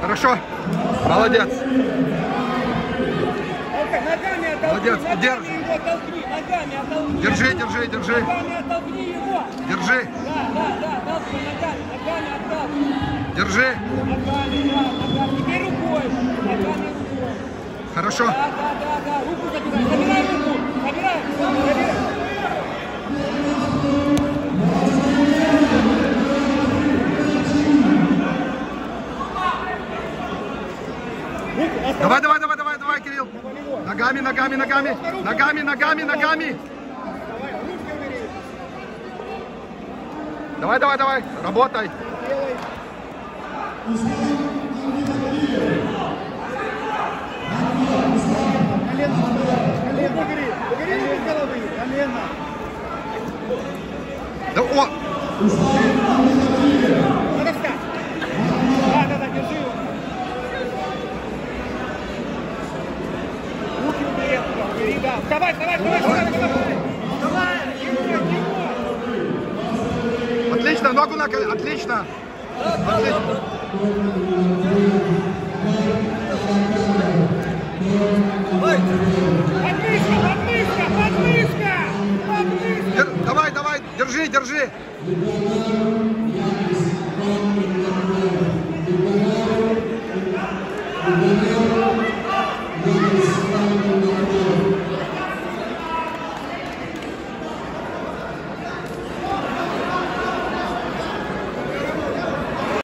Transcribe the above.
Хорошо. Молодец. Молодец, держи. Держи, держи, держи. Держи. Ногами, да, ногами. Теперь рукой, ногами Держи. Хорошо. Да, да, да, да. Руку забирай. Давай, давай, давай, давай, давай, Кирилл. Ногами, ногами, ногами. Ногами, ногами, ногами. Давай. Давай, давай. Работай. Делай. Колено, убери, да. Вставай, вставай, вставай, вставай, вставай. Вставай, его, его. отлично, ногу на. Отлично. Отлично. Подмышка, подмышка, подмышка, подмышка. Дер- Давай, давай, держи, держи.